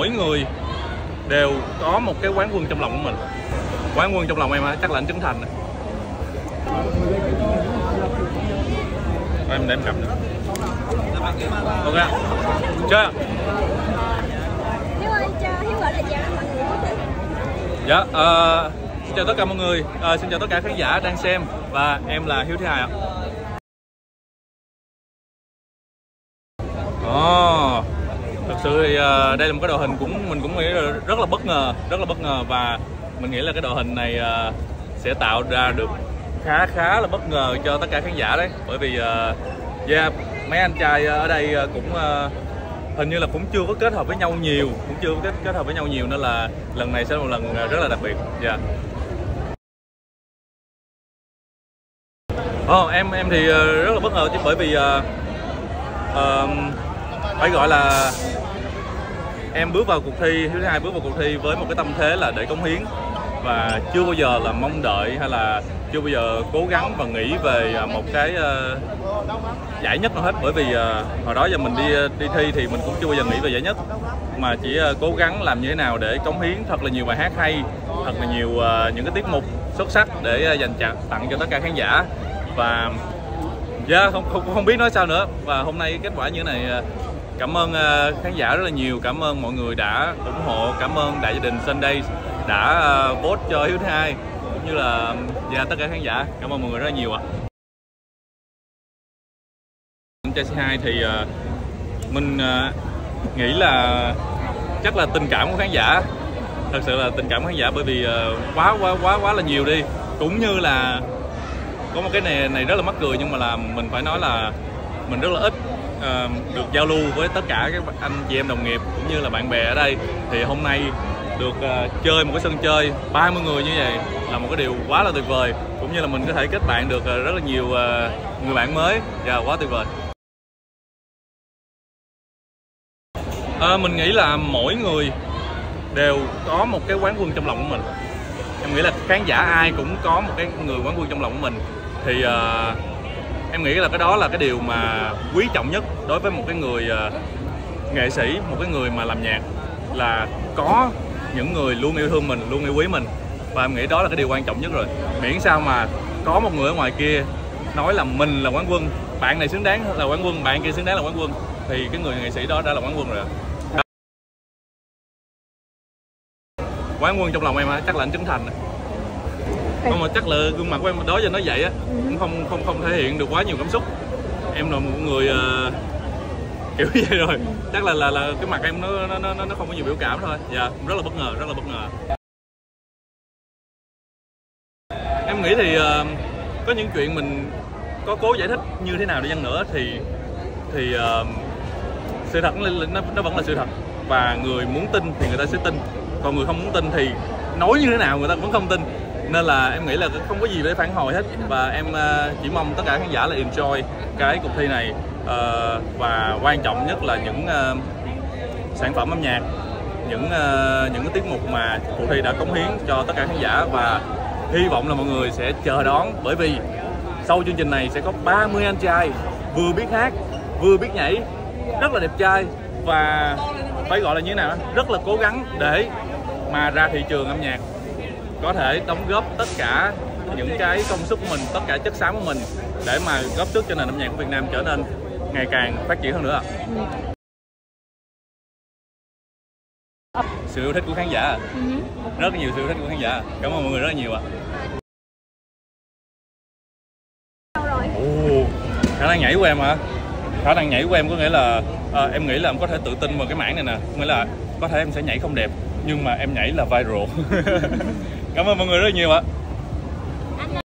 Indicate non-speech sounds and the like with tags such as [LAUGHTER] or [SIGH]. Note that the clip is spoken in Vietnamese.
mỗi người đều có một cái quán quân trong lòng của mình. Quán quân trong lòng em á chắc là anh Trấn Thành. Thôi em để em cầm nữa ok. Cho Hiếu gọi là chào mọi người. Dạ, ờ, xin chào tất cả mọi người, Ờ, xin chào tất cả khán giả đang xem. Và em là Hiếu Thứ Hai ạ. Ồ, thật sự thì ờ, đây là một cái đội hình cũng mình cũng nghĩ là rất là bất ngờ, rất là bất ngờ. Và mình nghĩ là cái đội hình này ờ, sẽ tạo ra được khá khá là bất ngờ cho tất cả khán giả đấy, bởi vì ờ, yeah, mấy anh trai ở đây cũng hình như là cũng chưa có kết hợp với nhau nhiều cũng chưa có kết, kết hợp với nhau nhiều nên là lần này sẽ là một lần rất là đặc biệt. Dạ Ồ, em em thì rất là bất ngờ chứ bởi vì uh, uh, phải gọi là em bước vào cuộc thi thứ hai bước vào cuộc thi với một cái tâm thế là để cống hiến. Và chưa bao giờ là mong đợi hay là chưa bao giờ cố gắng và nghĩ về à, một cái ờ, giải nhất nào hết. Bởi vì ờ, hồi đó giờ mình đi ờ, đi thi thì mình cũng chưa bao giờ nghĩ về giải nhất. Mà chỉ cố gắng làm như thế nào để cống hiến thật là nhiều bài hát hay thật là nhiều những cái tiết mục xuất sắc để dành tặng tặng cho tất cả khán giả. Và yeah, không không không biết nói sao nữa. Và hôm nay kết quả như thế này cảm ơn ờ, khán giả rất là nhiều. Cảm ơn mọi người đã ủng hộ. Cảm ơn đại gia đình Sunday đã ờ, vote cho Hiếu thứ hai cũng như là và tất cả khán giả. Cảm ơn mọi người rất là nhiều ạ. À. Chelsea C2 thì ờ, mình nghĩ là chắc là tình cảm của khán giả, thật sự là tình cảm của khán giả bởi vì quá quá quá quá là nhiều đi. Cũng như là có một cái này này rất là mắc cười nhưng mà là mình phải nói là mình rất là ít uh, được giao lưu với tất cả các anh chị em đồng nghiệp cũng như là bạn bè ở đây. Thì hôm nay được uh, chơi một cái sân chơi 30 người như vậy là một cái điều quá là tuyệt vời. Cũng như là mình có thể kết bạn được uh, rất là nhiều uh, người bạn mới và quá tuyệt vời. Ờ, mình nghĩ là mỗi người đều có một cái quán quân trong lòng của mình. Em nghĩ là khán giả ai cũng có một cái người quán quân trong lòng của mình. Thì uh, em nghĩ là cái đó là cái điều mà quý trọng nhất đối với một cái người ờ, nghệ sĩ, một cái người mà làm nhạc, là có những người luôn yêu thương mình, luôn yêu quý mình. Và em nghĩ đó là cái điều quan trọng nhất rồi. Miễn sao mà có một người ở ngoài kia nói là mình là quán quân, bạn này xứng đáng là quán quân, bạn kia xứng đáng là quán quân, thì cái người nghệ sĩ đó đã là quán quân rồi quán quân trong lòng em á, chắc là anh Trấn Thành không mà chắc là gương mặt của em đó giờ nó vậy á. Cũng không không không thể hiện được quá nhiều cảm xúc. Em là một người uh, kiểu như [LAUGHS] vậy rồi. Chắc là là là cái mặt em nó nó nó nó không có nhiều biểu cảm thôi. Dạ rất là bất ngờ rất là bất ngờ. Em nghĩ thì uh, có những chuyện mình có cố giải thích như thế nào đi chăng nữa thì thì uh, sự thật nó, nó vẫn là sự thật. Và người muốn tin thì người ta sẽ tin. Còn người không muốn tin thì nói như thế nào người ta vẫn không tin nên là em nghĩ là không có gì để phản hồi hết. Và em ờ, chỉ mong tất cả khán giả là enjoy cái cuộc thi này. Ờ, và quan trọng nhất là những ờ, sản phẩm âm nhạc, những những cái tiết mục mà cuộc thi đã cống hiến cho tất cả khán giả. Và hy vọng là mọi người sẽ chờ đón. Bởi vì sau chương trình này sẽ có 30 anh trai vừa biết hát, vừa biết nhảy. Rất là đẹp trai và phải gọi là như thế nào? Rất là cố gắng để mà ra thị trường âm nhạc có thể đóng góp tất cả những cái công sức của mình tất cả chất xám của mình để mà góp sức cho nền âm nhạc của Việt Nam trở nên ngày càng phát triển hơn nữa ạ. sự yêu thích của khán giả rất nhiều sự yêu thích của khán giả. Cảm ơn mọi người rất là nhiều ạ. Khả năng nhảy của em hả? Khả năng nhảy của em có nghĩa là à, em nghĩ là em có thể tự tin vào cái mảng này nè. Nghĩa là có thể em sẽ nhảy không đẹp nhưng mà em nhảy là viral. [LAUGHS] Cảm ơn mọi người rất nhiều ạ.